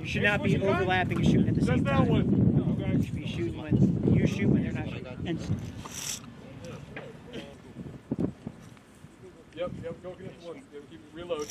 You should not be overlapping and shooting at the same time. one. You should be shooting when you shoot when they're not shooting. And Yep, yep, go get this one. Keep it reload.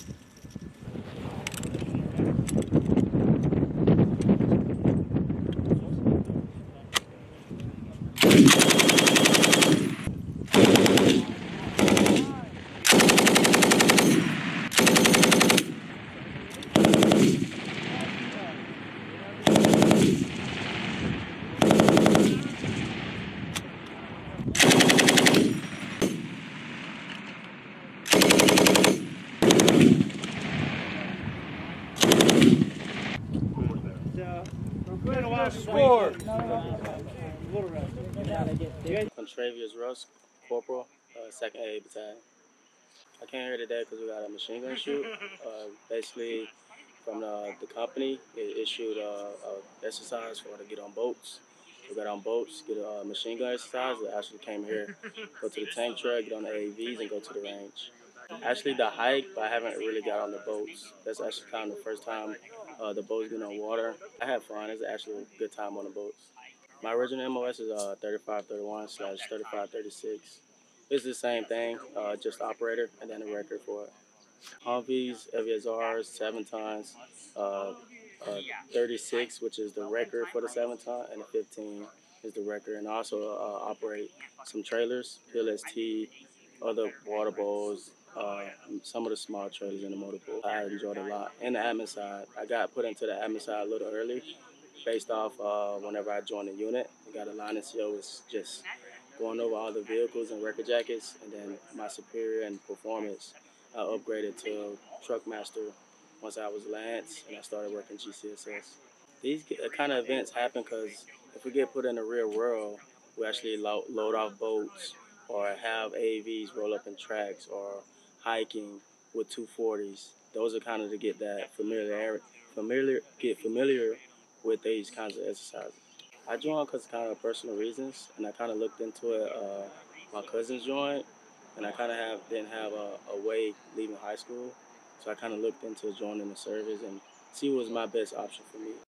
I'm Travius Rusk, Corporal, uh, 2nd A Battalion. I came here today because we got a machine gun shoot. Uh, basically, from the, the company, it issued a, a exercise for to get on boats. We got on boats, get a uh, machine gun exercise. We actually came here, go to the tank truck, get on the AVs, and go to the range. Actually, the hike, but I haven't really got on the boats. That's actually kind of the first time uh, the boats been on water. I had fun. It's actually a good time on the boats. My original MOS is uh, 3531 slash 3536. It's the same thing, uh, just operator and then a wrecker for it. Humvees, FSRs, 7 tons, uh, uh, 36, which is the wrecker for the 7 ton, and the 15 is the wrecker. And also uh, operate some trailers, PLST, other water bowls, uh, some of the small trailers in the motor pool. I enjoyed a lot. And the admin side, I got put into the admin side a little early based off uh, whenever I joined the unit. I got a line CO was just going over all the vehicles and record jackets, and then my superior and performance, I upgraded to truck master once I was Lance and I started working GCSS. These kind of events happen because if we get put in the real world, we actually load off boats or have AVs roll up in tracks or hiking with 240s. Those are kind of to get that familiar, familiar, get familiar with these kinds of exercises. I joined because kind of personal reasons, and I kind of looked into it. Uh, my cousins joined, and I kind of have didn't have a, a way leaving high school, so I kind of looked into joining the service and see what was my best option for me.